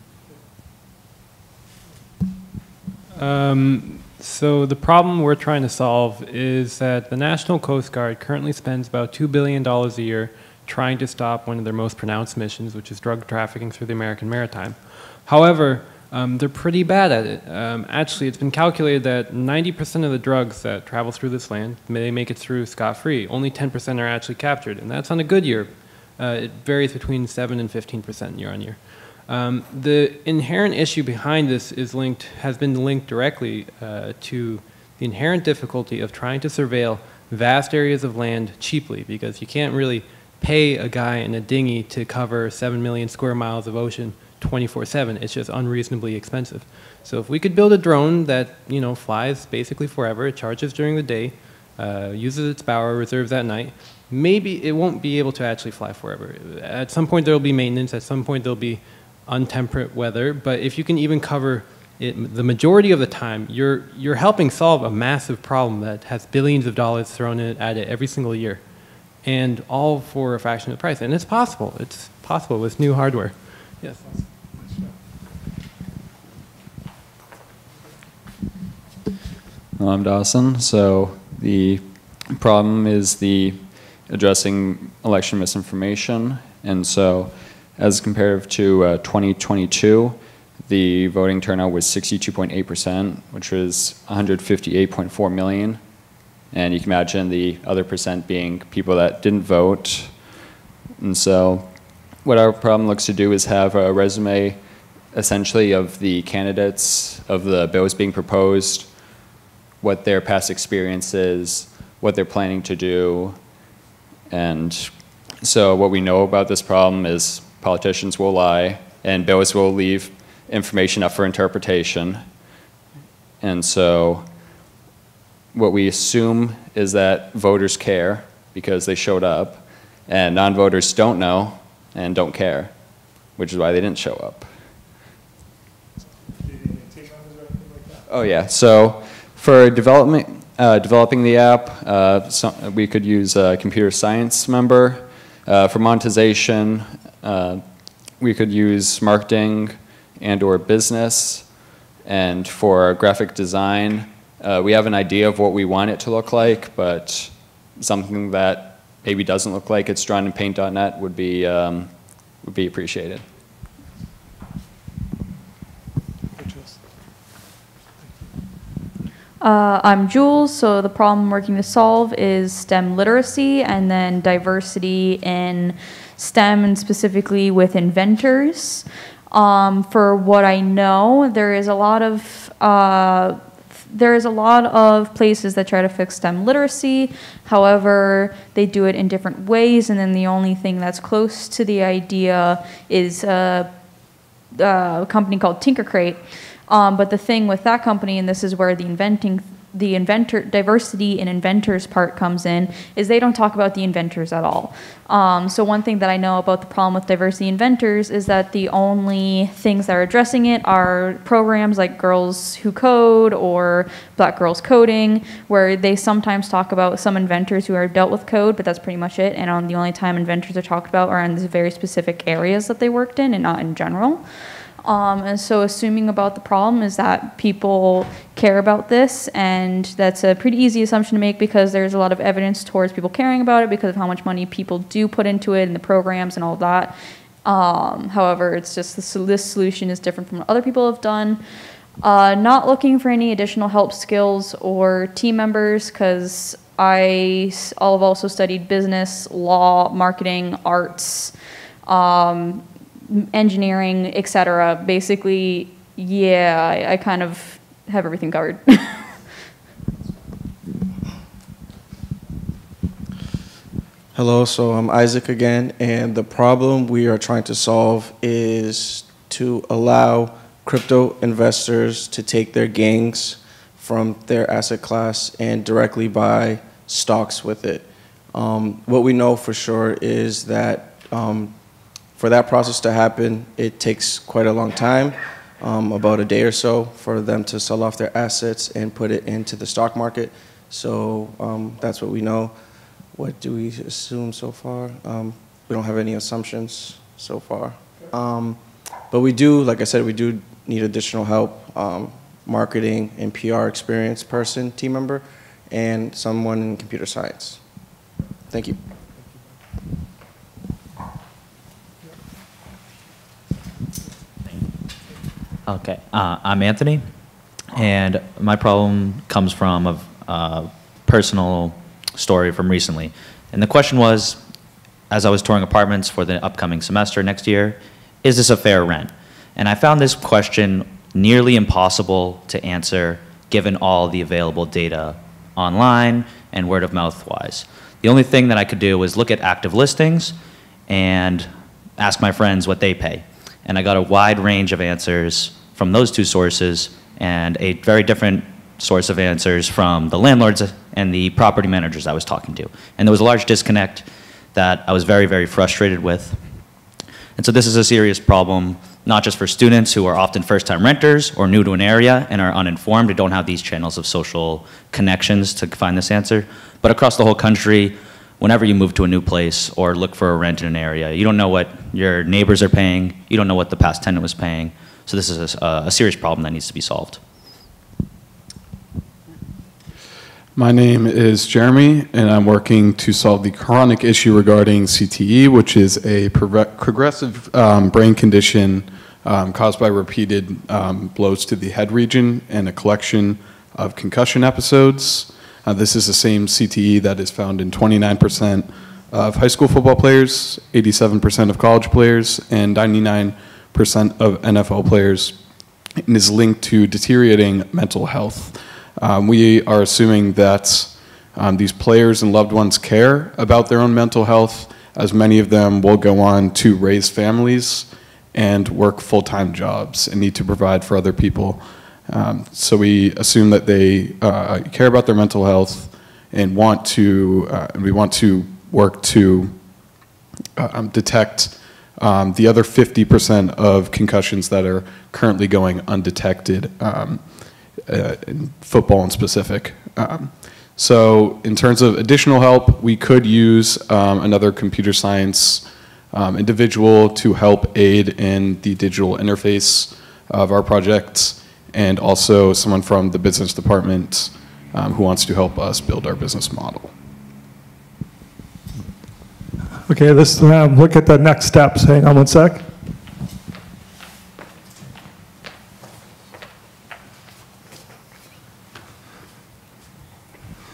Um, so the problem we're trying to solve is that the National Coast Guard currently spends about $2 billion a year trying to stop one of their most pronounced missions, which is drug trafficking through the American maritime. However, um, they're pretty bad at it. Um, actually, it's been calculated that 90% of the drugs that travel through this land, they make it through scot-free. Only 10% are actually captured, and that's on a good year. Uh, it varies between 7 and 15% year on year. Um, the inherent issue behind this is linked, has been linked directly uh, to the inherent difficulty of trying to surveil vast areas of land cheaply because you can't really pay a guy in a dinghy to cover 7 million square miles of ocean 24/7. It's just unreasonably expensive. So if we could build a drone that you know flies basically forever, it charges during the day, uh, uses its power reserves at night, maybe it won't be able to actually fly forever. At some point there will be maintenance. At some point there'll be untemperate weather. But if you can even cover it the majority of the time, you're you're helping solve a massive problem that has billions of dollars thrown at it every single year, and all for a fraction of the price. And it's possible. It's possible with new hardware. Yes. I'm Dawson. So the problem is the addressing election misinformation. And so, as compared to uh, 2022, the voting turnout was 62.8%, which was 158.4 million. And you can imagine the other percent being people that didn't vote. And so, what our problem looks to do is have a resume essentially of the candidates, of the bills being proposed, what their past experience is, what they're planning to do. And so what we know about this problem is politicians will lie and bills will leave information up for interpretation. And so what we assume is that voters care because they showed up and non-voters don't know and don't care, which is why they didn't show up. Oh yeah, so for development, uh, developing the app, uh, some, we could use a computer science member. Uh, for monetization, uh, we could use marketing and or business. And for graphic design, uh, we have an idea of what we want it to look like, but something that maybe doesn't look like it's drawn in paint.net would be, um, would be appreciated. Uh, I'm Jules, so the problem I'm working to solve is STEM literacy and then diversity in STEM and specifically with inventors. Um, for what I know, there is a lot of uh, there is a lot of places that try to fix STEM literacy. However, they do it in different ways, and then the only thing that's close to the idea is a, a company called Tinkercrate. Um, but the thing with that company, and this is where the inventing, the inventor diversity in inventors part comes in, is they don't talk about the inventors at all. Um, so one thing that I know about the problem with diversity inventors is that the only things that are addressing it are programs like Girls Who Code or Black Girls Coding, where they sometimes talk about some inventors who are dealt with code, but that's pretty much it. And on the only time inventors are talked about are in these very specific areas that they worked in and not in general. Um, and so assuming about the problem is that people care about this, and that's a pretty easy assumption to make because there's a lot of evidence towards people caring about it because of how much money people do put into it and the programs and all that. Um, however, it's just this, this solution is different from what other people have done. Uh, not looking for any additional help skills or team members because I all have also studied business, law, marketing, arts, um, engineering, etc. Basically, yeah, I, I kind of have everything covered. Hello, so I'm Isaac again, and the problem we are trying to solve is to allow crypto investors to take their gains from their asset class and directly buy stocks with it. Um, what we know for sure is that um, for that process to happen, it takes quite a long time, um, about a day or so, for them to sell off their assets and put it into the stock market. So um, that's what we know. What do we assume so far? Um, we don't have any assumptions so far. Um, but we do, like I said, we do need additional help, um, marketing and PR experience person, team member, and someone in computer science. Thank you. Okay, uh, I'm Anthony, and my problem comes from a uh, personal story from recently. And the question was, as I was touring apartments for the upcoming semester next year, is this a fair rent? And I found this question nearly impossible to answer given all the available data online and word of mouth wise. The only thing that I could do was look at active listings and ask my friends what they pay. And I got a wide range of answers from those two sources and a very different source of answers from the landlords and the property managers I was talking to. And there was a large disconnect that I was very, very frustrated with. And so this is a serious problem, not just for students who are often first-time renters or new to an area and are uninformed and don't have these channels of social connections to find this answer, but across the whole country, whenever you move to a new place or look for a rent in an area, you don't know what your neighbors are paying, you don't know what the past tenant was paying. So this is a, a serious problem that needs to be solved. My name is Jeremy, and I'm working to solve the chronic issue regarding CTE, which is a progressive um, brain condition um, caused by repeated um, blows to the head region and a collection of concussion episodes. Uh, this is the same CTE that is found in 29% of high school football players, 87% of college players, and 99% of NFL players, and is linked to deteriorating mental health. Um, we are assuming that um, these players and loved ones care about their own mental health, as many of them will go on to raise families and work full time jobs and need to provide for other people. Um, so we assume that they uh, care about their mental health and want to, uh, we want to work to uh, um, detect um, the other 50% of concussions that are currently going undetected um, uh, in football in specific. Um, so in terms of additional help, we could use um, another computer science um, individual to help aid in the digital interface of our project, and also someone from the business department um, who wants to help us build our business model. Okay, let's um, look at the next steps. Hang on one sec.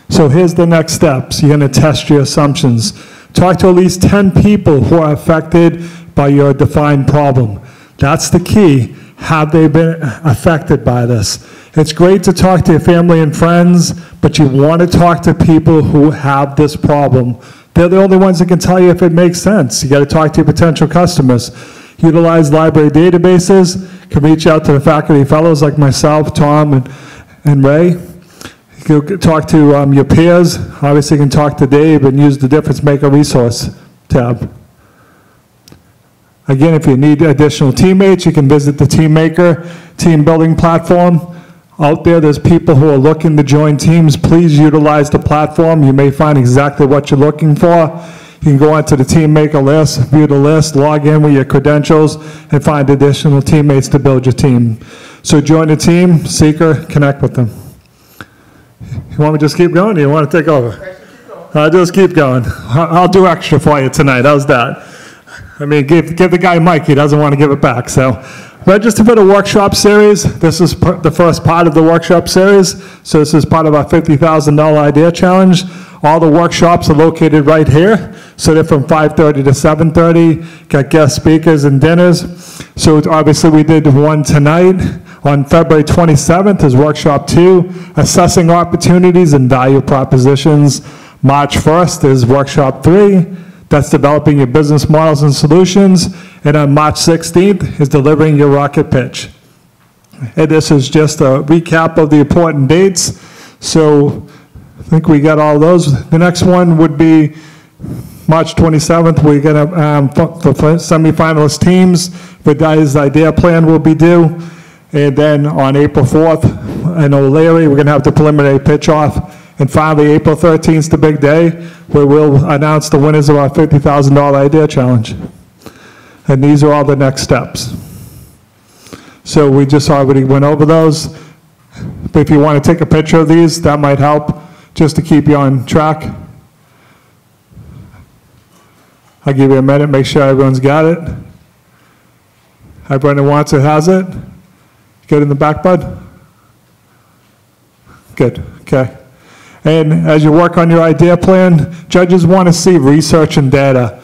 So here's the next steps. You're going to test your assumptions. Talk to at least 10 people who are affected by your defined problem. That's the key. Have they been affected by this? It's great to talk to your family and friends, but you want to talk to people who have this problem. They're the only ones that can tell you if it makes sense. You got to talk to your potential customers. Utilize library databases. Can reach out to the faculty fellows like myself, Tom, and, and Ray. You can talk to um, your peers. Obviously, you can talk to Dave and use the Difference Maker resource tab. Again, if you need additional teammates, you can visit the Team Maker team building platform. Out there, there's people who are looking to join teams. Please utilize the platform. You may find exactly what you're looking for. You can go onto the Team Maker list, view the list, log in with your credentials, and find additional teammates to build your team. So join the team, Seeker, connect with them. You want me to just keep going, or you want to take over? I'll just keep going. I'll do extra for you tonight, how's that? I mean, give, give the guy Mike, he doesn't want to give it back, so. Register for the workshop series, this is the first part of the workshop series, so this is part of our $50,000 idea challenge. All the workshops are located right here, so they're from 5:30 to 7:30, got guest speakers and dinners. So obviously, we did one tonight. On February 27th is workshop two, assessing opportunities and value propositions. March 1st is workshop three, that's developing your business models and solutions. And on March 16th is delivering your rocket pitch. And this is just a recap of the important dates. So I think we got all those. The next one would be March 27th. We're going to, um, for semifinalist teams, Vidai's idea plan will be due. And then on April 4th, in O'Leary, we're going to have the preliminary pitch off. And finally, April 13th is the big day, where we'll announce the winners of our $50,000 idea challenge. And these are all the next steps. So we just already went over those. But if you want to take a picture of these, that might help, just to keep you on track. I'll give you a minute, make sure everyone's got it. Hi, Brendan wants it, has it? Good in the back, bud? Good, okay. And as you work on your idea plan, judges want to see research and data.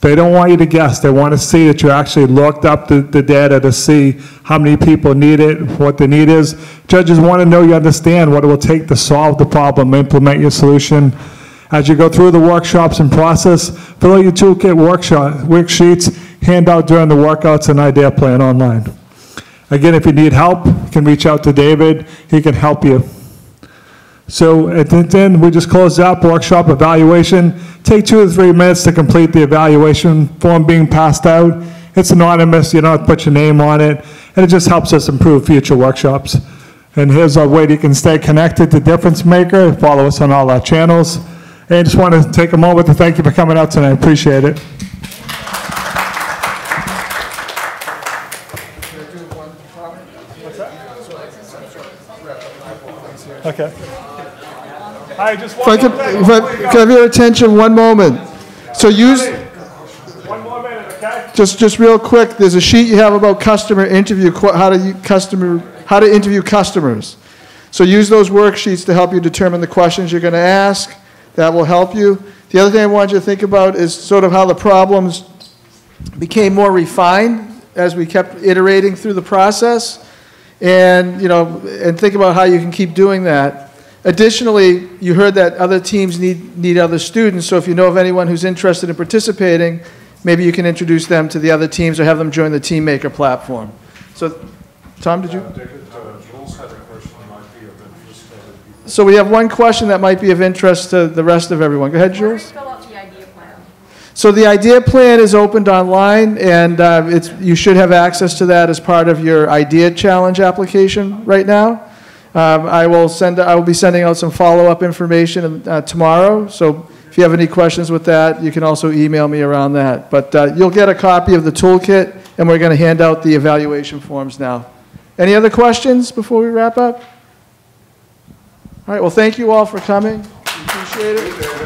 They don't want you to guess. They want to see that you actually looked up the, the data to see how many people need it, what the need is. Judges want to know you understand what it will take to solve the problem, implement your solution. As you go through the workshops and process, fill out your toolkit workshop, worksheets, hand out during the workouts and idea plan online. Again, if you need help, you can reach out to David. He can help you. So at the end, we just closed up workshop evaluation. Take two or three minutes to complete the evaluation form being passed out. It's anonymous, you don't have to put your name on it, and it just helps us improve future workshops. And here's a way that you can stay connected to Difference Maker, follow us on all our channels. And just want to take a moment to thank you for coming out tonight, appreciate it. Okay. I just If I could, if I before you could have your attention one moment. So use, One more minute, okay? just, just real quick, there's a sheet you have about customer interview, how to, customer, how to interview customers. So use those worksheets to help you determine the questions you're going to ask. That will help you. The other thing I want you to think about is sort of how the problems became more refined as we kept iterating through the process. And, you know, and think about how you can keep doing that. Additionally, you heard that other teams need, need other students, so if you know of anyone who's interested in participating, maybe you can introduce them to the other teams or have them join the Team Maker platform. So, Tom, did you? So we have one question that might be of interest to the rest of everyone. Go ahead, Jules. So the idea plan is opened online, and uh, it's, you should have access to that as part of your idea challenge application right now. Um, I will send, I will be sending out some follow-up information uh, tomorrow, so if you have any questions with that, you can also email me around that. But uh, you'll get a copy of the toolkit, and we're going to hand out the evaluation forms now. Any other questions before we wrap up? All right, well, thank you all for coming. Appreciate it.